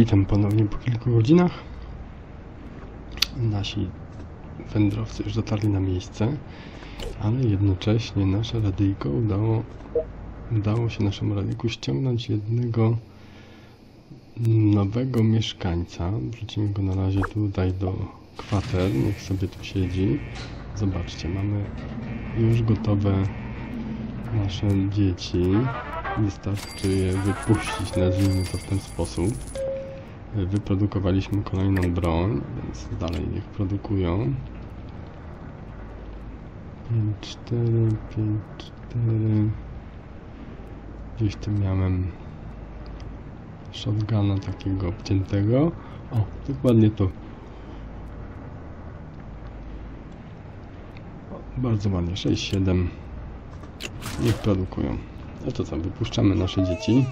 Witam ponownie po kilku godzinach. Nasi wędrowcy już dotarli na miejsce, ale jednocześnie nasze radyjko udało, udało się naszemu radyjku ściągnąć jednego nowego mieszkańca. Wrzucimy go na razie tutaj do kwater, niech sobie tu siedzi. Zobaczcie, mamy już gotowe nasze dzieci. Wystarczy je wypuścić, nazwijmy to w ten sposób. Wyprodukowaliśmy kolejną broń, więc dalej niech produkują. 5, 4, 5, 4. Gdzieś tu miałem shotguna takiego obciętego. O, dokładnie tu. O, Bardzo ładnie, 6, 7. Niech produkują. No to co, wypuszczamy nasze dzieci.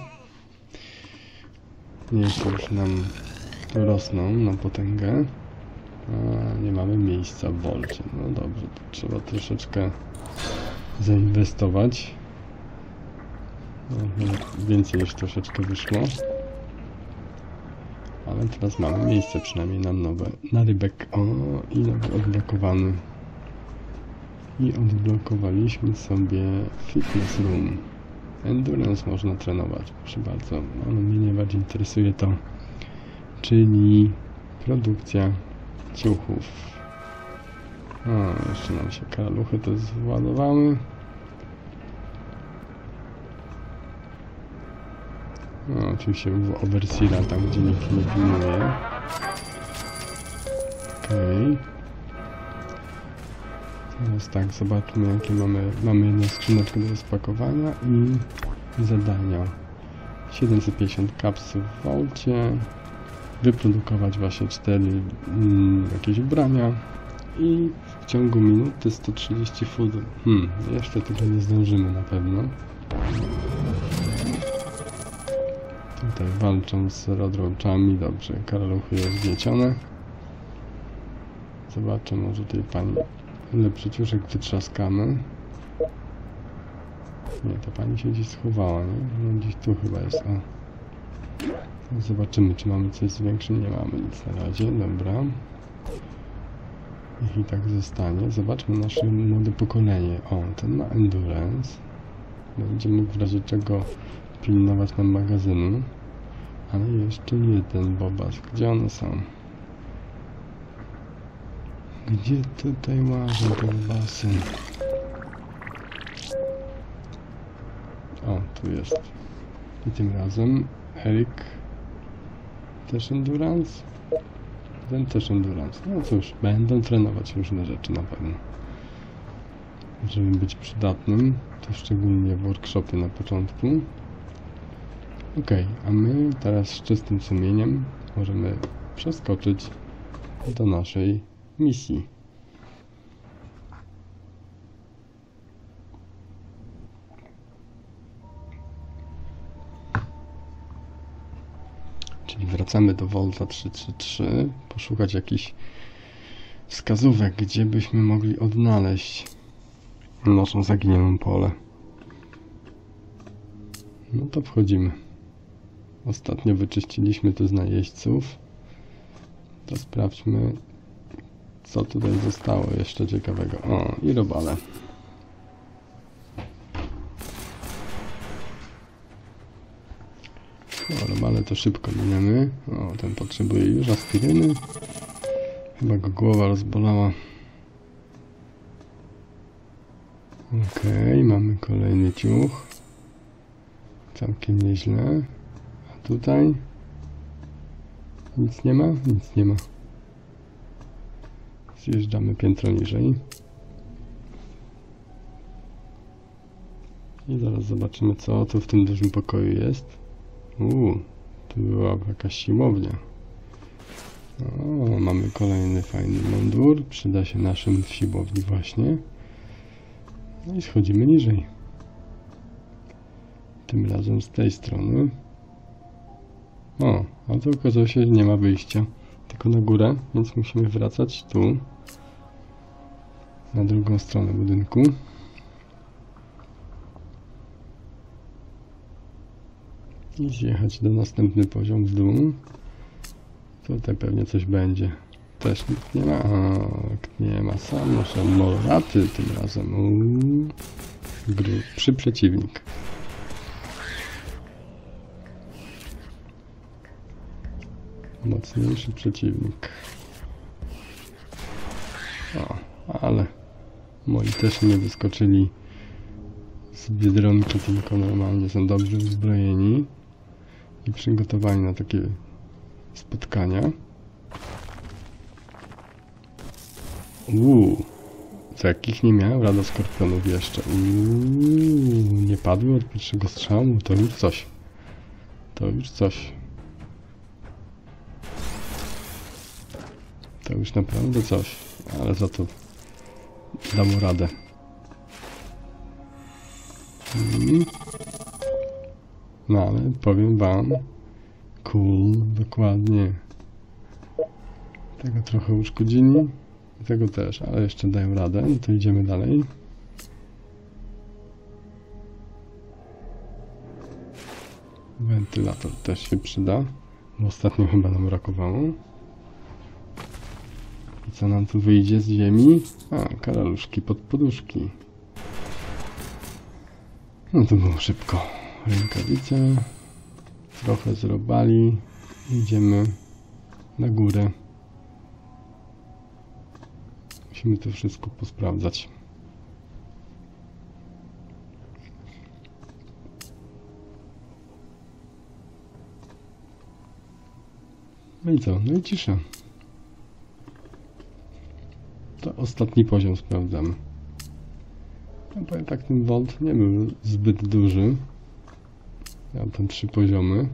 Niech już nam rosną na potęgę. A nie mamy miejsca w wolcie. No dobrze, to trzeba troszeczkę zainwestować. No, więcej niż troszeczkę wyszło. Ale teraz mamy miejsce przynajmniej na nowe. Na rybek. O, i nowy odblokowany. I odblokowaliśmy sobie fitness room. Endurance można trenować, proszę bardzo, ale mnie najbardziej interesuje to, czyli produkcja ciuchów. O, jeszcze nam się karaluchy to zładowały. No, oczywiście w Overseera, tam gdzie nikt nie pilnuje. Okej. Teraz tak, zobaczmy jakie mamy. Mamy jedną skrzyneczkę do rozpakowania i zadania. 750 kapsuł w wolcie. Wyprodukować właśnie 4 mm, jakieś ubrania. I w ciągu minuty 130 food. Hmm, jeszcze tego nie zdążymy na pewno. Tutaj walczą z rodroczami. Dobrze, karaluchy jest zgniecione. Zobaczę, może tej pani lepszy ciuszek wytrzaskamy. Nie, ta pani się gdzieś schowała, nie? No gdzieś tu chyba jest, o. No, Zobaczymy, czy mamy coś z większym. Nie mamy nic na razie, dobra. Niech i tak zostanie. Zobaczmy nasze młode pokolenie. O, ten ma endurance. Będzie mógł w razie czego pilnować nam magazynu. Ale jeszcze jeden bobas. Gdzie one są? Gdzie tutaj łażą te basy? O, tu jest. I tym razem Erik też endurance? Ten też endurance. No cóż, będą trenować różne rzeczy na pewno. Żeby być przydatnym, to szczególnie w workshopie na początku. Ok, a my teraz z czystym sumieniem możemy przeskoczyć do naszej misji. Czyli wracamy do Volta 333, poszukać jakichś wskazówek, gdzie byśmy mogli odnaleźć naszą zaginioną pole. No to wchodzimy. Ostatnio wyczyściliśmy tu z najeźdźców. To sprawdźmy, co tutaj zostało jeszcze ciekawego. O, i robale. O, robale to szybko miniemy. O, ten potrzebuje już aspiryny. Chyba go głowa rozbolała. Okej, mamy kolejny ciuch. Całkiem nieźle. A tutaj? Nic nie ma? Nic nie ma. Zjeżdżamy piętro niżej. I zaraz zobaczymy co tu w tym dużym pokoju jest. Uuu, tu była jakaś siłownia. O, mamy kolejny fajny mundur. Przyda się naszym w siłowni właśnie. No i schodzimy niżej. Tym razem z tej strony. O, a tu okazało się, że nie ma wyjścia. Tylko na górę, więc musimy wracać tu. Na drugą stronę budynku. I zjechać do następny poziom w dół. Tutaj pewnie coś będzie. Też nikt nie ma. O, nie ma. Sam muszę Moraty tym razem. Uuu. Gry przy przeciwnik. Mocniejszy przeciwnik. O, ale moi też nie wyskoczyli z biedronki, tylko normalnie są dobrze uzbrojeni i przygotowani na takie spotkania. Uuu, co jakich nie miałem rada skorpionów jeszcze. Uuu, nie padły od pierwszego strzału, to już coś. To już coś. Już naprawdę coś, ale za to dam radę. Mm. No ale powiem wam, cool, dokładnie. Tego trochę uszkodzili, tego też, ale jeszcze dają radę, no to idziemy dalej. Wentylator też się przyda, bo ostatnio chyba nam brakowało. I co nam tu wyjdzie z ziemi? A, karaluszki pod poduszki. No to było szybko. Rękawice. Trochę zrobali. Idziemy na górę. Musimy to wszystko posprawdzać. No i co? No i cisza. To ostatni poziom sprawdzamy. No powiem tak, ten wąt nie był zbyt duży. Miał tam trzy poziomy.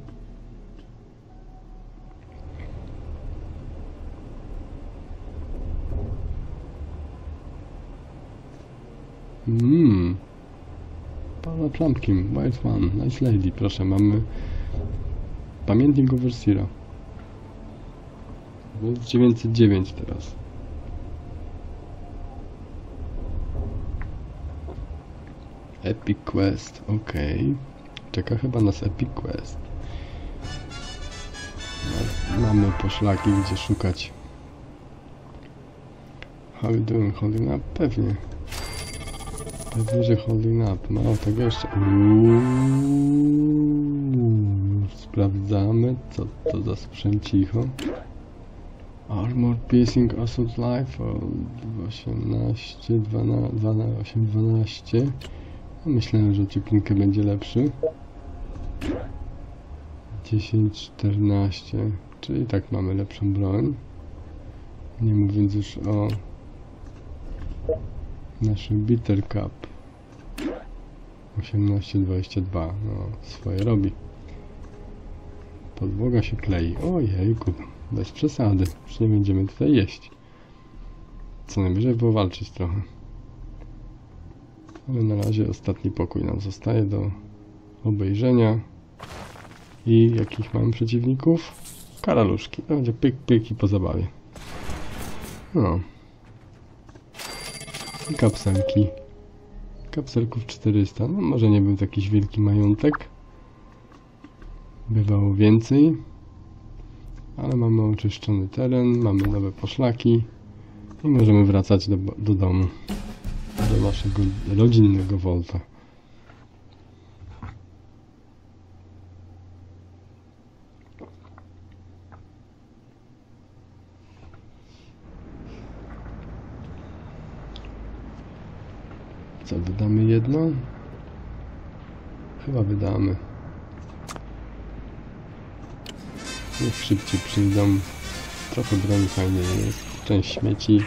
Mmm. Paula Plumpkin, White One, Nice Lady, proszę, mamy pamiętnik Overseera. To jest 909 teraz. Epic Quest, ok. Czeka chyba nas Epic Quest. No, mamy poszlaki, gdzie szukać. How you doing? Holding up? Pewnie. Pewnie, że holding up. Mało tego jeszcze. Uuu, sprawdzamy, co to za sprzęt cicho. Armor Piercing Assault Rifle 18, 12, 12, 8, 12 Myślałem, że cieplinkę będzie lepszy. 10, 14 Czyli tak mamy lepszą broń. Nie mówiąc już o naszym Bitter Cup. 18, 22 No, swoje robi. Podłoga się klei. Ojejku, bez przesady. Już nie będziemy tutaj jeść. Co najwyżej powalczyć trochę ale na razie ostatni pokój nam zostaje do obejrzenia. I jakich mamy przeciwników? Karaluszki. To będzie pyk, pyk i po zabawie. No. I kapselki. Kapselków 400. No może nie był to jakiś wielki majątek. Bywało więcej. Ale mamy oczyszczony teren, mamy nowe poszlaki i możemy wracać do, do domu do naszego rodzinnego Volta. Co, wydamy jedno? Chyba wydamy. Niech szybciej przyjdą. Trochę broni fajnie jest. Część śmieci.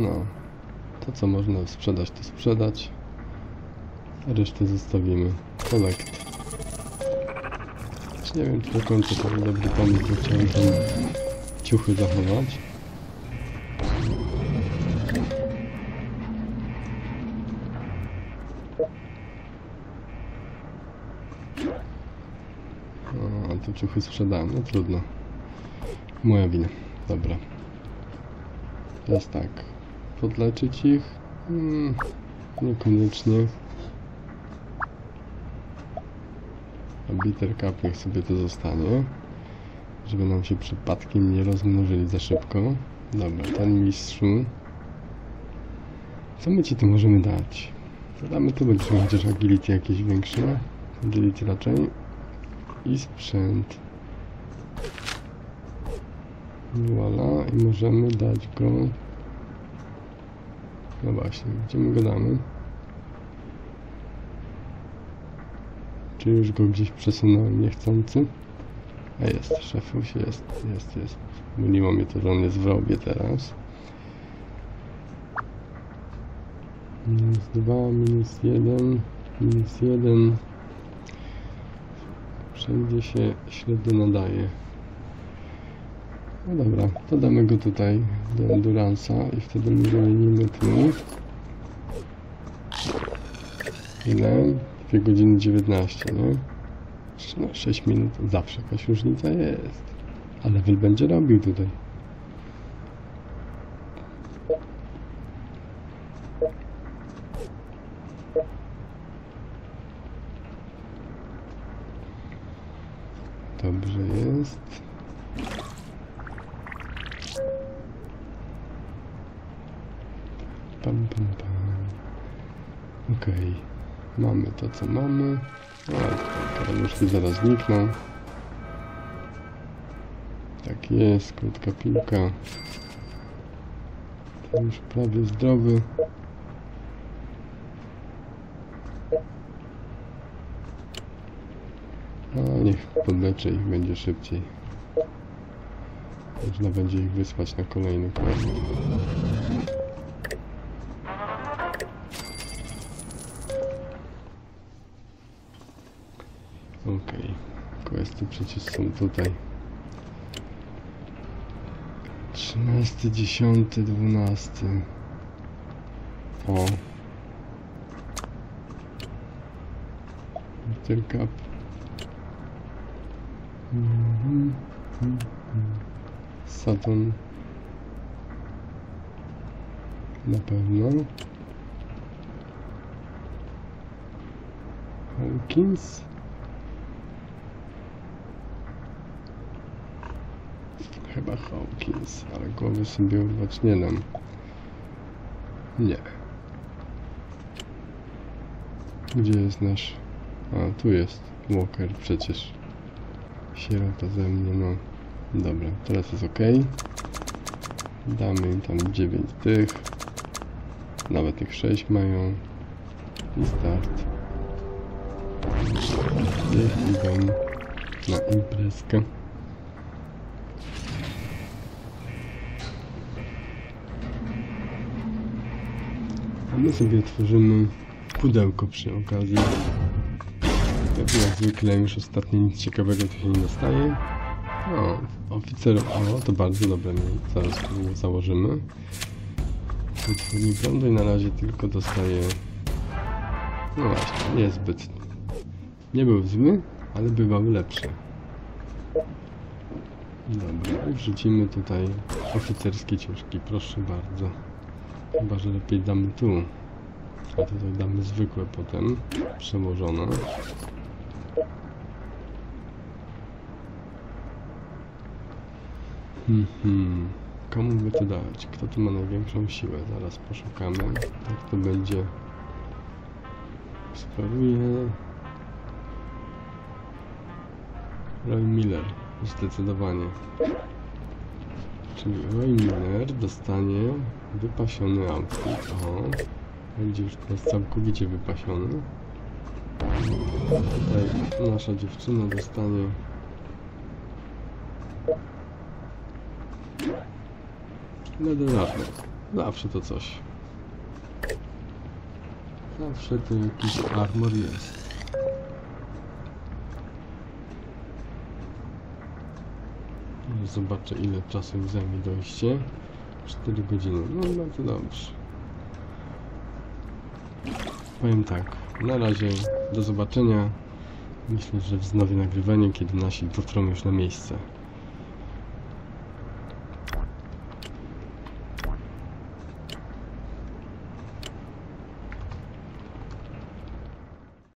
No, to co można sprzedać, to sprzedać. Resztę zostawimy. Collect. Nie wiem, czy do końca to dobry pomysł, bo chciałem tam ciuchy zachować. O, a te ciuchy sprzedałem, no trudno. Moja wina. Dobra. Teraz tak. Podleczyć ich? Hmm, niekoniecznie. A bitter cup niech sobie to zostanie. żeby nam się przypadkiem nie rozmnożyli za szybko. Dobra, ten mistrzu. Co my ci tu możemy dać? Damy tu, będziesz miał chociaż agility jakieś większe. Agility raczej. I sprzęt. Voila. I możemy dać go... No właśnie, gdzie my go damy? Czy już go gdzieś przesunąłem niechcący? A jest, szefuś, jest, jest, jest. Myliło mnie to, że on jest w robie teraz. Minus 2, minus 1, minus 1. Wszędzie się średnio nadaje. No dobra, to damy go tutaj do Endurance'a i wtedy my zamienimy tu. Ile? 2 godziny 19, nie? No 6 minut, zawsze jakaś różnica jest. A level będzie robił tutaj. Dobrze jest. Pam, pam, pam. Okej. Mamy to, co mamy. A, karaluszki zaraz znikną. Tak jest, krótka piłka. Ten już prawie zdrowy. A niech podleczy ich będzie szybciej. Można będzie ich wysłać na kolejny quest. Okej, questy przecież są tutaj. 13, 10, 12. O. Little Cup. Mhm, mhm. Saturn. Na pewno. Hawkins. Chyba Hawkins, ale głowy sobie urwać nie dam. Nie. Gdzie jest nasz... A, tu jest Walker przecież. Sierota ze mnie, no. Dobra, teraz jest ok. Damy im tam 9 tych. Nawet tych 6 mają. I start. Niech idą na imprezkę. My sobie otworzymy pudełko przy okazji. Jak zwykle już ostatnio nic ciekawego tu się nie dostaje. O, oficer, o to bardzo dobre miejsce, zaraz tu założymy. Wytwórni prądu i na razie tylko dostaje... No właśnie, niezbyt. Nie był zły, ale bywały lepsze. Dobra, wrzucimy tutaj oficerskie ciuszki, proszę bardzo. Chyba, że lepiej damy tu. A tutaj damy zwykłe potem, przełożone. Hmm, hmm. Komu by to dać? Kto tu ma największą siłę? Zaraz poszukamy. Jak to będzie... Sprawuje... Roy Miller. Zdecydowanie. Czyli Roy Miller dostanie wypasiony outfit. O, będzie już teraz całkowicie wypasiony. Tutaj nasza dziewczyna dostanie Netherarmor. Zawsze to coś. Zawsze to jakiś armor jest. Zobaczę ile czasu mi zajmie dojście. 4 godziny. No bardzo dobrze. Powiem tak. Na razie do zobaczenia. Myślę, że wznowię nagrywanie, kiedy nasi dotrą już na miejsce.